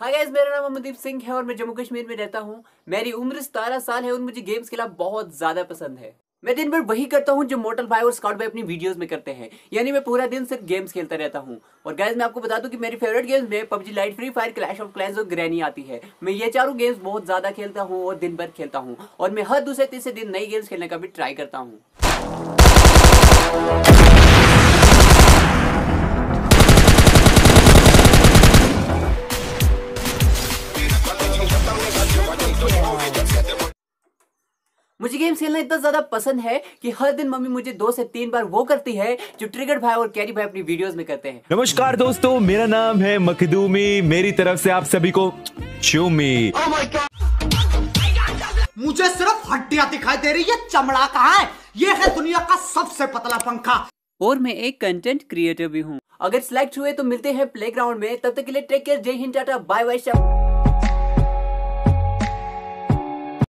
Hi guys मेरा नाम अमनदीप सिंह है और मैं जम्मू कश्मीर में रहता हूँ। मेरी उम्र सतारह साल है और मुझे गेम्स खेलना बहुत ज़्यादा पसंद है। मैं दिन भर वही करता हूँ जो मोटल भाई और स्काउट भाई अपनी वीडियोस में करते हैं। यानी मैं पूरा दिन सिर्फ़ गेम्स खेलता रहता हूँ। और गैस मैं आपको बता दूँ कि मेरी फेवरेट गेम्स में PUBG lite free fire clash of clans और ग्रैनी आती है। मैं ये चारों गेम्स बहुत ज़्यादा खेलता हूँ और दिन भर खेलता हूँ। और मैं हर दूसरे तीसरे दिन नई गेम्स खेलने का भी ट्राई करता हूँ। मुझे गेम्स खेलना इतना ज़्यादा पसंद है कि हर दिन मम्मी मुझे दो से तीन बार वो करती है जो ट्रिगर भाई और कैरी भाई अपनी वीडियोस में करते हैं। नमस्कार दोस्तों मेरा नाम है मखदूमी। मेरी तरफ़ से आप सभी को चूमी। मुझे सिर्फ़ हड्डियाँ दिखाई दे रही है चमड़ा कहाँ है? ये है दुनिया का सबसे पतला पंखा। और मैं एक कंटेंट क्रिएटर भी हूँ। अगर सिलेक्ट हुए तो मिलते हैं प्लेग्राउंड में। तब तक के लिए टेक केयर जय हिंद टाटा बाय बाय